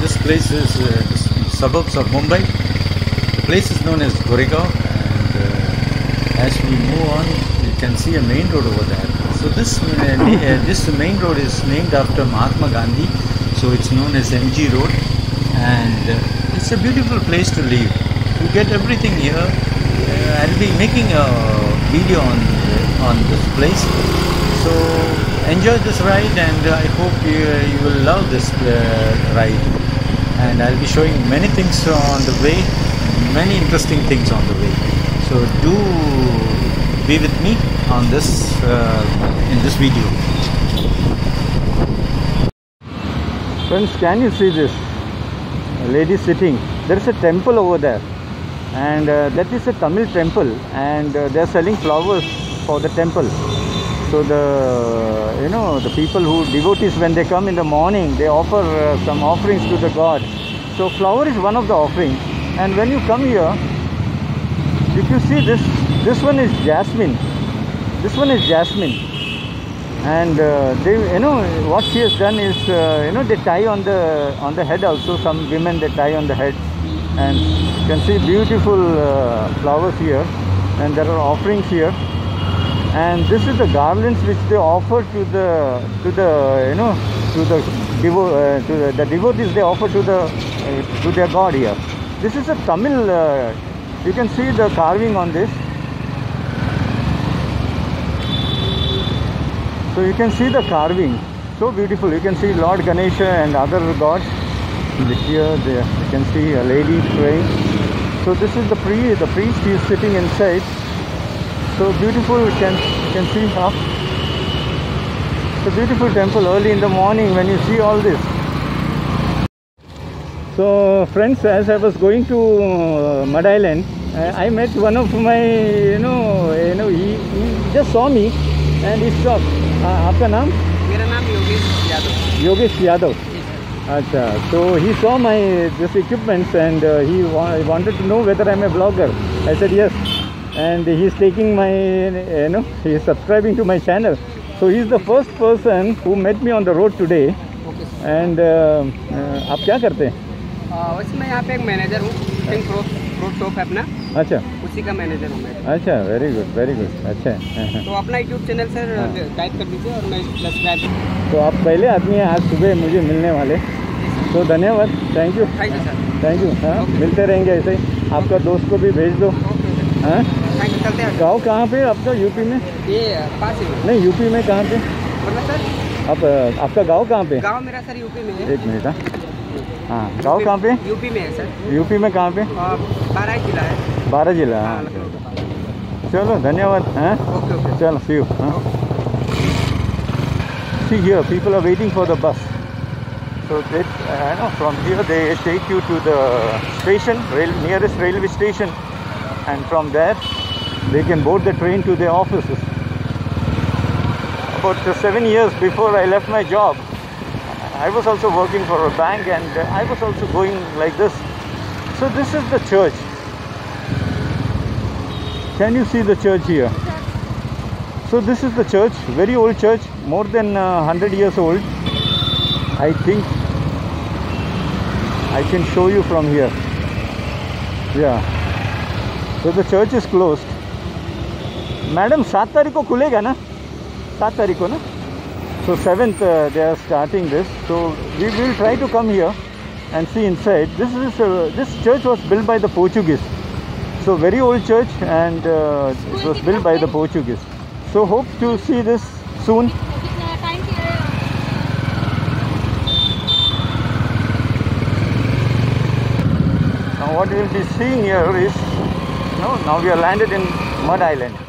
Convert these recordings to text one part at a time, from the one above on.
This place is uh, suburbs of Mumbai. The place is known as Goregaon, and uh, as we move on, you can see a main road over there. So this uh, uh, this main road is named after Mahatma Gandhi. So it's known as MG Road, and uh, it's a beautiful place to live. You get everything here. Uh, I'll be making a video on on this place. So enjoy this ride and I hope you, you will love this uh, ride. And I'll be showing many things on the way, many interesting things on the way. So do be with me on this uh, in this video. Friends, can you see this? A lady sitting. There is a temple over there, and uh, that is a Tamil temple, and uh, they are selling flowers for the temple. So the you know the people who devotees when they come in the morning, they offer uh, some offerings to the god. So flower is one of the offerings. and when you come here, if you see this, this one is jasmine. This one is jasmine and uh, they you know what she has done is uh, you know they tie on the on the head also some women they tie on the head and you can see beautiful uh, flowers here and there are offerings here and this is the garlands which they offer to the to the you know to the devo- uh, to the, the devotees they offer to the uh, to their god here this is a tamil uh, you can see the carving on this So you can see the carving, so beautiful. You can see Lord Ganesha and other gods. Here, there you can see a lady praying. So this is the priest. The priest is sitting inside so beautiful can can see how it's a beautiful temple early in the morning when you see all this so friends as i was going to uh, Madh island i met one of my you know you know he, he just saw me and he stopped uh, aapka naam mera naam yogesh yadav yogesh yadav Acha. So he saw my this equipments and uh, he, wa wanted to know whether I'm a vlogger. I said yes. And he's taking my you know he's subscribing to my channel. So he's the first person who met me on the road today. Okay and uh, uh, आप क्या करते हैं? वैसे मैं यहाँ पे एक manager हूँ फ्रूट फ्रूट शॉप है अपना। अच्छा। उसी का मैनेजर हूँ मैं। अच्छा वेरी गुड वेरी गुड अच्छा। तो अपना यूट्यूब चैनल सर टाइप कर दीजिए और मैं सब्सक्राइब। तो आप पहले आदमी हैं आज सुबह मुझे मिलने वाले। तो धन्यवाद thank you thank you sir thank you हाँ मिलते रहेंगे ऐसे ही। आपका दोस्त को भी भेज दो। हाँ? यू हैं गाँव कहाँ पे आपका यूपी में ये पास ही नहीं यूपी में कहाँ पे मतलब सर आप आपका गाँव कहाँ पे गाँव मेरा सर यूपी में है एक मिनट हाँ हाँ गाँव कहाँ पे यूपी में है सर यूपी में कहाँ पे बारह जिला है बारह जिला हाँ हाँ चलो धन्यवाद हाँ ओके ओके चलो सी यू हाँ See here, people are waiting for the bus. So they, uh, know, from here they take you to the station, rail, nearest railway station, and from there they can board the train to their offices. About seven years before I left my job, I was also working for a bank, and I was also going like this. So this is the church. Can you see the church here? So this is the church, very old church, more than uh, 100 years old. I think I can show you from here. Yeah. So the church is closed. Madam, सात तारीख को खुलेगा ना? so 7th uh, they are starting this. So we will try to come here and see inside. This uh, church was built by the portuguese. So very old church and uh, it was built by the portuguese. So hope to see this soon. Now what we will be seeing here is now we are landed in Madh island.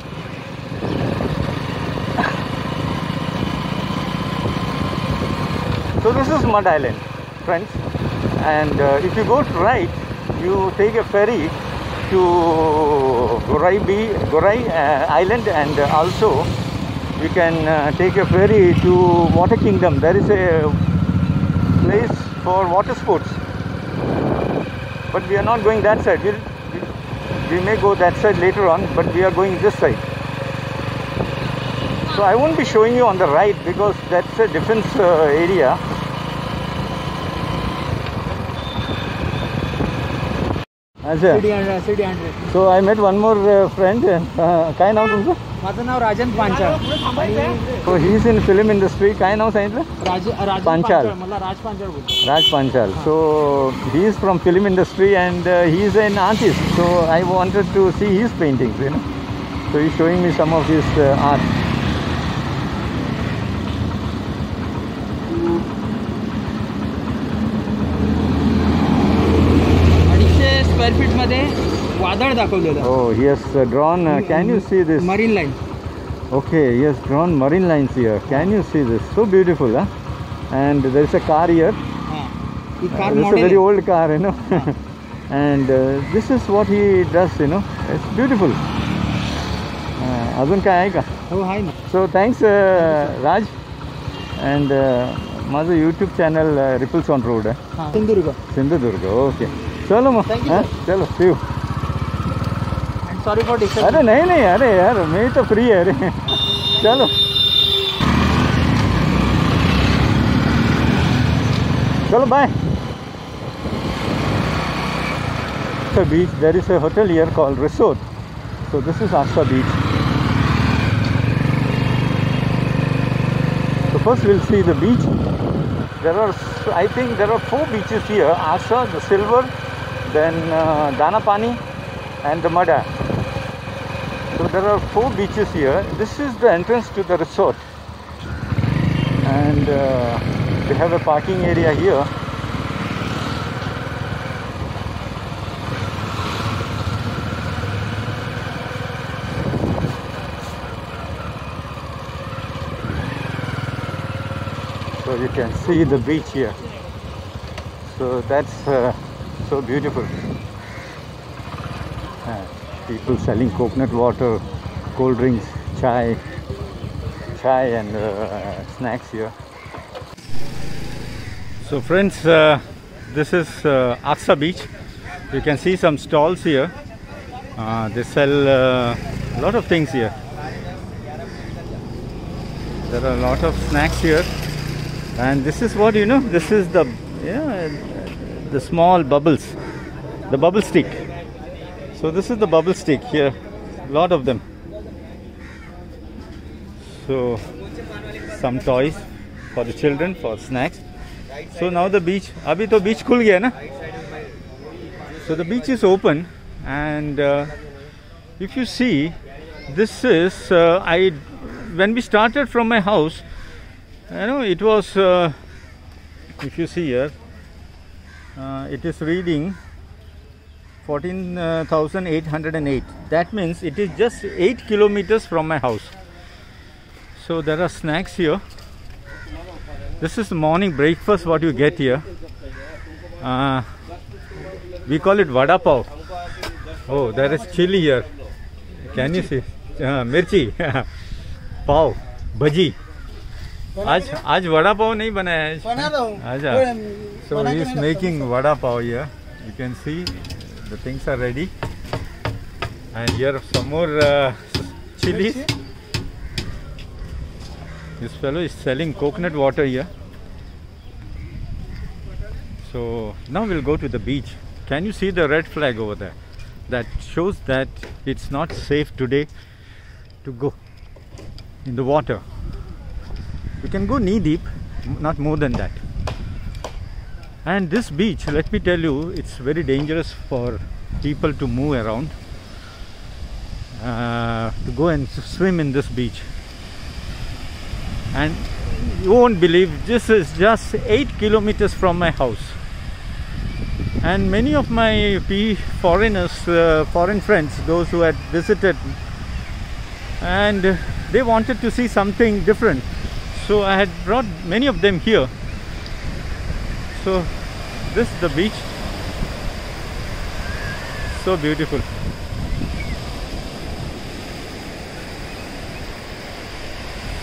So this is Madh island friends and uh, if you go right, you take a ferry to Gorai, Be- Gorai uh, Island, and also you can uh, take a ferry to Water Kingdom. There is a place for water sports, but we are not going that side. We'll, we, we may go that side later on, but we are going this side. So I won't be showing you on the right because that's a defense uh, area. अच्छा। So I met one more friend काय नाव तुमचं? माझं नाव Rajan Panchal. So he is in film industry काय नाव सांगितलं? राज पांचाळ. मला राज पांचाळ बोलतो. Raj Panchal so he is from film industry and he is an artist so I wanted to see his paintings you know so he showing me some of his art वादळ दाखवलेलं Oh, he has uh, drawn. Uh, can you see this? Marine line Okay, he has drawn marine lines here. Can you see this? So beautiful, huh? And there is a car here. He Uh, car this is a model very old car, you know. and uh, this is what he does, you know. It's beautiful. Uh, अजून काय आहे का हो आहे ना so thanks Raj and माझं YouTube channel ripples on road आहे हा सिंधुदुर्ग सिंधुदुर्ग ओके चलो मग Thank you, हां sir. चलो see you. Sorry for disturb अरे नहीं नहीं, अरे यार, मैं तो फ्री है, अरे। चलो। चलो bye Aastha beach there is a hotel yeah call resort so this is Aastha beach so first will see the beach there are I think there are four beaches here Aastha the silver then Dana Pani and the Mada There are four beaches here. This is the entrance to the resort, and uh, they have a parking area here. So you can see the beach here. So that's uh, so beautiful. Uh, people selling coconut water, cold drinks, chai, chai and uh, snacks here. So friends, uh, this is uh, Aksa beach. You can see some stalls here. Uh, they sell uh, a lot of things here. There are a lot of snacks here, and this is what you know. This is the yeah, the small bubbles, the bubble stick. So this is the bubble stick here, lot of them. So some toys for the children for snacks. So now the beach, abhi to beach khul gaya na. So the beach is open and uh, if you see, this is uh, I when we started from my house, you know it was uh, if you see here, uh, it is reading 14,808. That means it is just 8 kilometers from my house. So there are snacks here. This is the morning breakfast what you get here. Uh, we call it vada pav. Oh, there is chili here. Can you see? Uh, mirchi, pav, bhaji. आज आज वड़ा पाव नहीं बनाया है अच्छा So he is making vada pav here. You can see the things are ready. And here some more uh, chilies. This fellow is selling coconut water here. So now we'll go to the beach. Can you see the red flag over there? That shows that it's not safe today to go in the water. You can go knee deep, not more than that. And this beach, let me tell you, it's very dangerous for people to move around, uh, to go and swim in this beach. And you won't believe this is just 8 kilometers from my house. And many of my foreigners, uh, foreign friends, those who had visited, and they wanted to see something different. So I had brought many of them here. So This is the beach. So beautiful.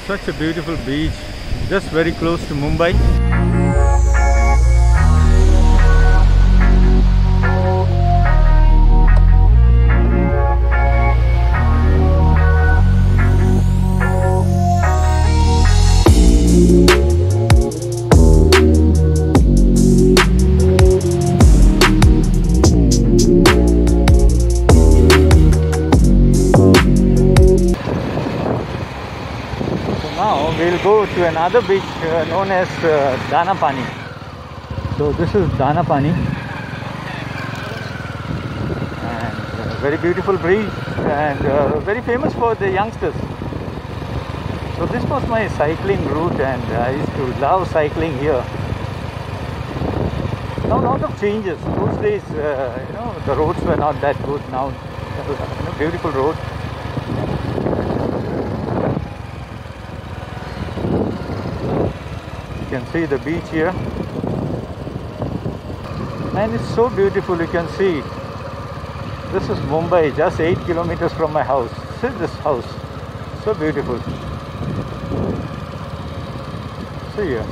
Such a beautiful beach, just very close to Mumbai. Another beach uh, known as uh, Danapani. So this is Danapani. And uh, very beautiful beach and uh, very famous for the youngsters. So this was my cycling route and I used to love cycling here. Now a lot of changes. Those days, uh, you know, the roads were not that good. Now, you know, beautiful road. Can see the beach here. And it's so beautiful, you can see. This is Mumbai, just 8 kilometers from my house. See this house. So beautiful. See here.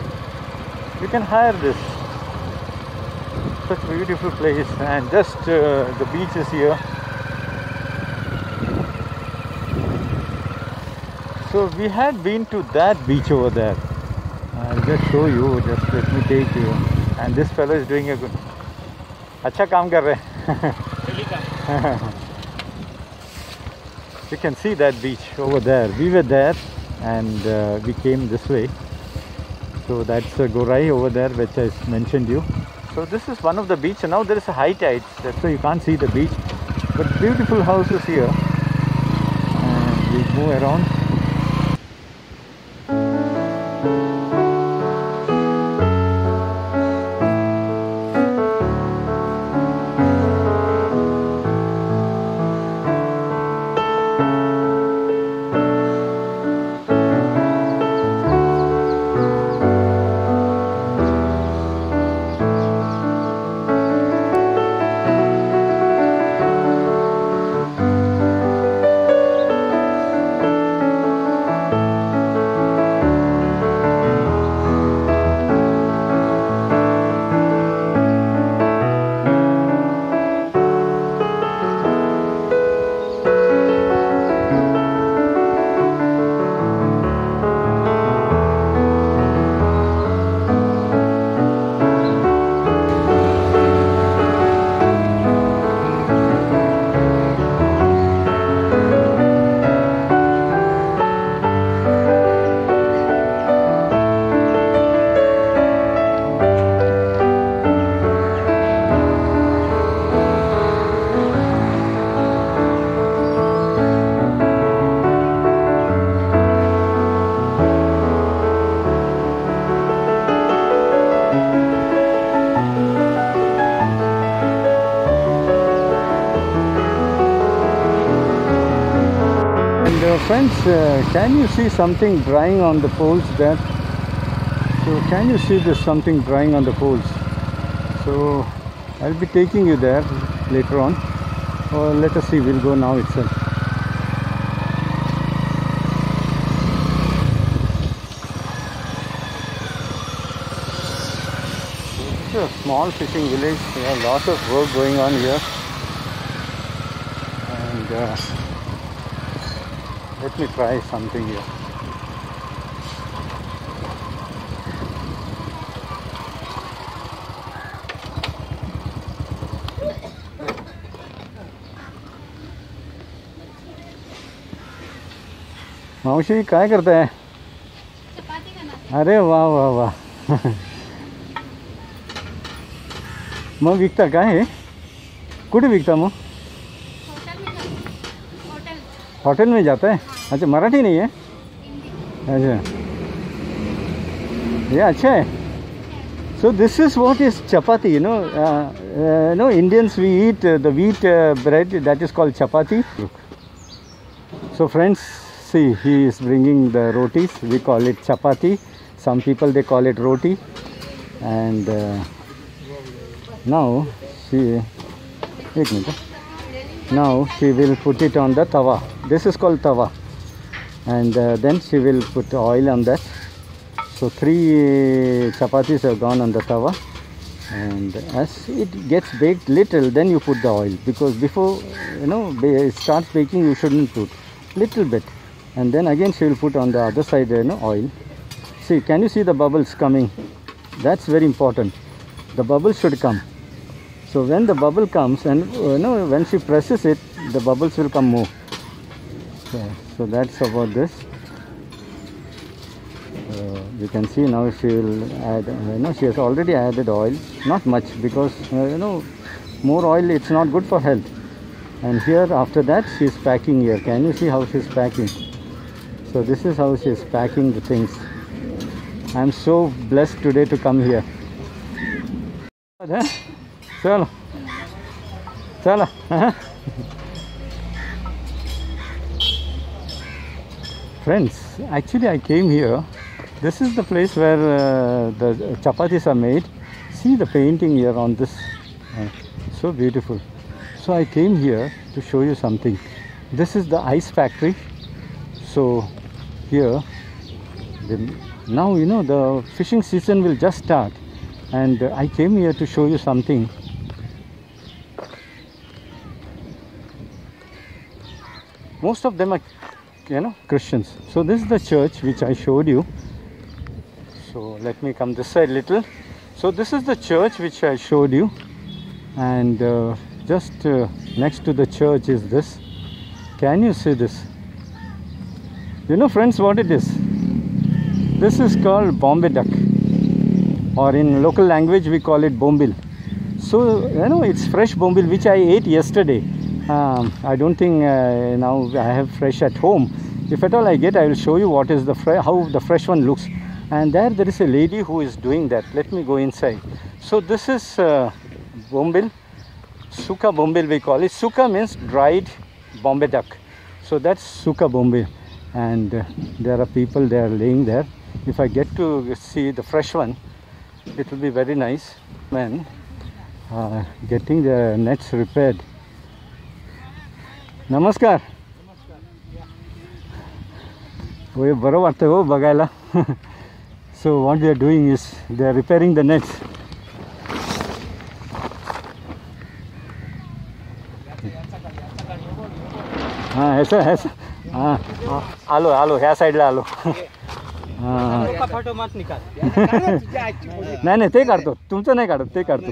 You can hire this. Such a beautiful place and just uh, the beach is here. So we had been to that beach over there I'll just show you, just let me take you. And this fellow is doing a good. अच्छा काम कर रहे हैं You can see that beach over there. We were there and uh, we came this way. So that's uh, Gorai over there, which I mentioned you. So this is one of the beach. And now there is a high tide. That's why you can't see the beach. But beautiful houses here. And we move around. Friends, uh, can you see something drying on the poles there? So can you see there's something drying on the poles? So I'll be taking you there later on. Or let us see, we'll go now itself. It's a small fishing village. There are lots of work going on here. And uh, let me try something here. मावशी काय करताय? करणार अरे वा वा वा. मग विकता काय हे? कुठे विकता मग? हॉटेल में जाता. है. अच्छा मराठी नहीं है? अच्छा। ये अच्छा है। So this is what is chapati no no Indians we eat the wheat bread that is called chapati so friends see he is bringing the rotis we call it chapati some people they call it roti and now see एक minute. Now see will put it on the tawa this is called tawa and uh, then she will put oil on that. So three chapatis have gone on the tawa. And as it gets baked little then you put the oil. Because before you know it starts baking you shouldn't put. Little bit. And then again she will put on the other side you know oil. See can you see the bubbles coming? That's very important. The bubbles should come. So when the bubble comes and you know when she presses it the bubbles will come more. So, so that's about this uh, you can see now she will add uh, you know she has already added oil not much because uh, you know more oil it's not good for health and here after that she is packing here can you see how she is packing so this is how she is packing the things i am so blessed today to come here चलो चलो friends. Actually i came here. This is the place where uh, the chapatis are made. See the painting here on this. Uh, so beautiful. So i came here to show you something. This is the ice factory. So here the, now you know the fishing season will just start. And uh, i came here to show you something. Most of them are you know christians. So this is the church which i showed you. So let me come this side little. So this is the church which i showed you. And uh, just uh, next to the church is this. Can you see this? You know friends what it is? This is called bombay duck. Or in local language we call it bombil. So you know it's fresh bombil which i ate yesterday um, i don't think uh, now i have fresh at home. If at all i get i will show you what is the how the fresh one looks. And there there is a lady who is doing that. Let me go inside. So this is uh, bombil. Suka bombil we call it. Suka means dried bombay duck. So that's suka bombil. And uh, there are people they are laying there. If i get to see the fresh one it will be very nice. Man uh, getting the nets repaired नमस्कार. हो बरं वाटतं हो बघायला. So what they are doing is they are repairing the nets हां ह्याचं असं हां आलो आलो ह्या साईडला आलो. हां फोटो मत निकाल नाही नाही ते काढतो. तुमचं नाही काढत ते काढतो.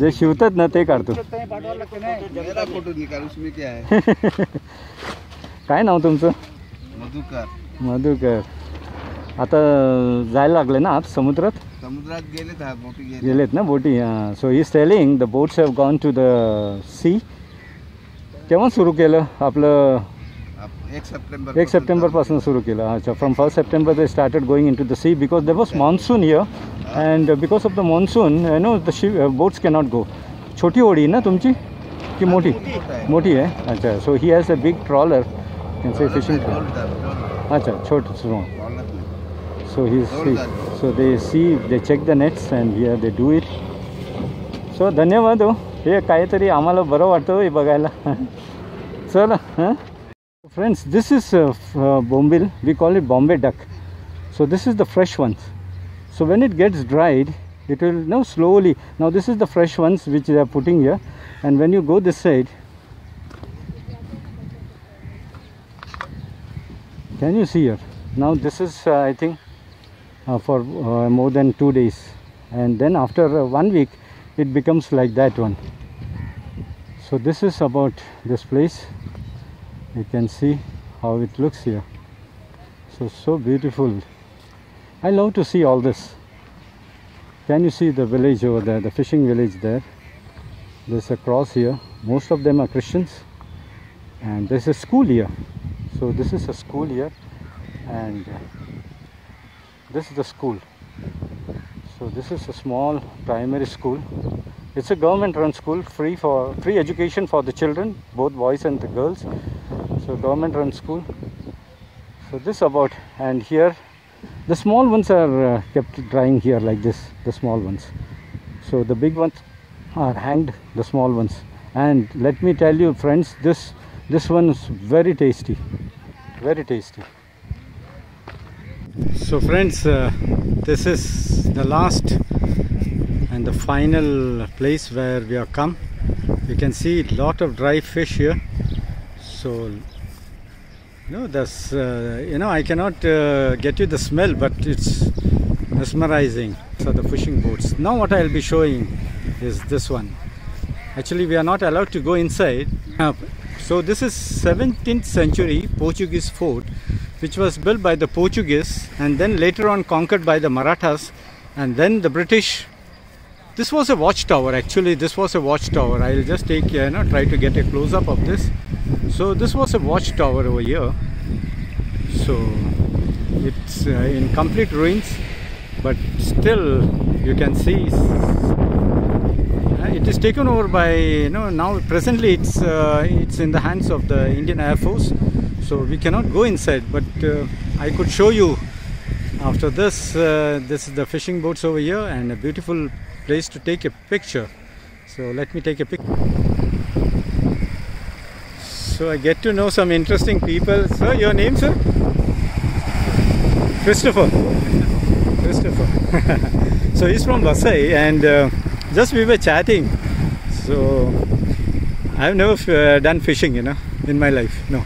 जे शिवतात ना ते काढतो. मेरा फोटो निकाल उसमें क्या है? काय नाव तुमचं? मधुकर. मधुकर. आता जायला लागले ना आत समुद्रात? समुद्रात गेले बोटी गेले. गेलेत ना बोटी so he telling the boats have gone to the sea केव्हा सुरू केलं आपलं आप- एक सप्टेंबर एक सप्टेंबरपासून सुरू केलं अच्छा from first September they started going into the sea because they was monsoon here and because of the monsoon you know the ship boats cannot go छोटी होडी ना तुमची? की मोठी मोठी आहे अच्छा so he has a big trawler can say fishing trawler अच्छा छोट small So he's All see, done. so they see they check the nets and here they do it. So धन्यवाद हो। हे काहीतरी आम्हाला बरं वाटतं हो हे बघायला. चला हाँ? Friends, this is uh, a uh, bombil. We call it Bombay duck. So this is the fresh ones. So when it gets dried, it will now slowly. Now this is the fresh ones which they are putting here. And when you go this side, can you see here? Now this is uh, I think uh, for uh, more than two days. And then after uh, one week, it becomes like that one. So this is about this place you can see how it looks here. So so beautiful. I love to see all this. Can you see the village over there the fishing village there? There's a cross here. Most of them are christians. And there's a school here. So this is a school here. And this is the school. So this is a small primary school it's a government run school free for free education for the children both boys and the girls so government run school so this about and here the small ones are uh, kept drying here like this the small ones So the big ones are hanged, the small ones. And let me tell you, friends, this this one is very tasty, very tasty. So, friends, uh, this is the last and the final place where we have come. You can see lot of dry fish here. So, no, that's uh, you know I cannot uh, get you the smell, but it's mesmerizing. So the fishing boats. Now what I'll be showing is this one. Actually, we are not allowed to go inside. Uh, so this is 17th century Portuguese fort, which was built by the Portuguese and then later on conquered by the Marathas, and then the British. This was a watchtower. Actually, this was a watchtower. I'll just take you know try to get a close up of this. So this was a watchtower over here. So it's uh, in complete ruins, but still you can see uh, it is taken over by you know now presently it's uh, it's in the hands of the Indian Air Force. So we cannot go inside, but uh, I could show you after this. Uh, this is the fishing boats over here and a beautiful place to take a picture. So let me take a picture. So I get to know some interesting people. Sir, your name, sir? Christopher. Christopher. so he's from Vasai, and uh, just we were chatting. So I've never uh, done fishing, you know, in my life. No,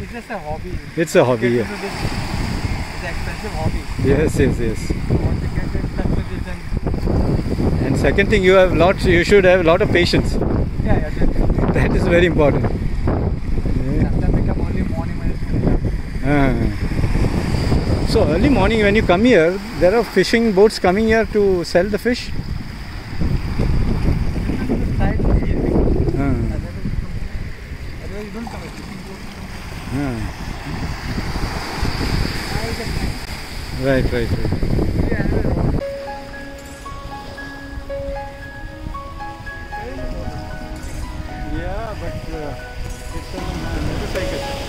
It's just a hobby. it's a hobby. Yeah. It's an expensive hobby. Yes, yes, yes. Once you get in touch with it, then And second thing, you have lots. You should have a lot of patience. yeah, yeah. That is very important. sometimes we come only morning when it's still dark. Ah. So early morning when you come here, there are fishing boats coming here to sell the fish. This side Right, easy. Ah. But uh, it's uh,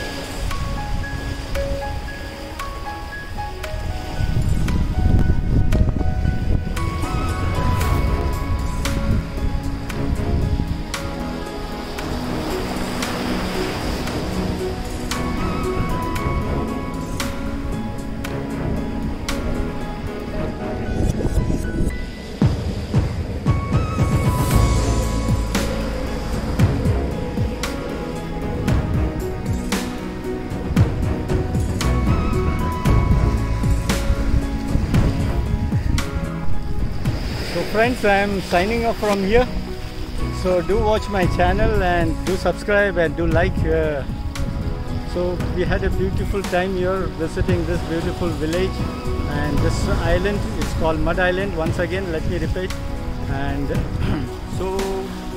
friends, I am signing off from here. So do watch my channel and do subscribe and do like. Uh, so we had a beautiful time here visiting this beautiful village and this island. It's called Madh Island. Once again, let me repeat. And so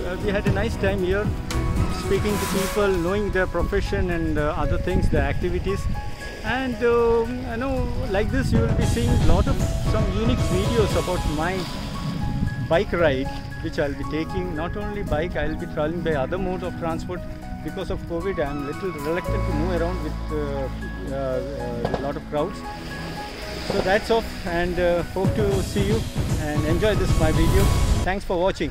uh, we had a nice time here, speaking to people, knowing their profession and uh, other things, their activities. And um, I know, like this, you will be seeing a lot of some unique videos about my bike ride which I'll be taking. Not only bike I'll be traveling by other mode of transport because of COVID. I'm little reluctant to move around with uh, uh, uh, a lot of crowds. So that's off and uh, hope to see you and enjoy this my video. Thanks for watching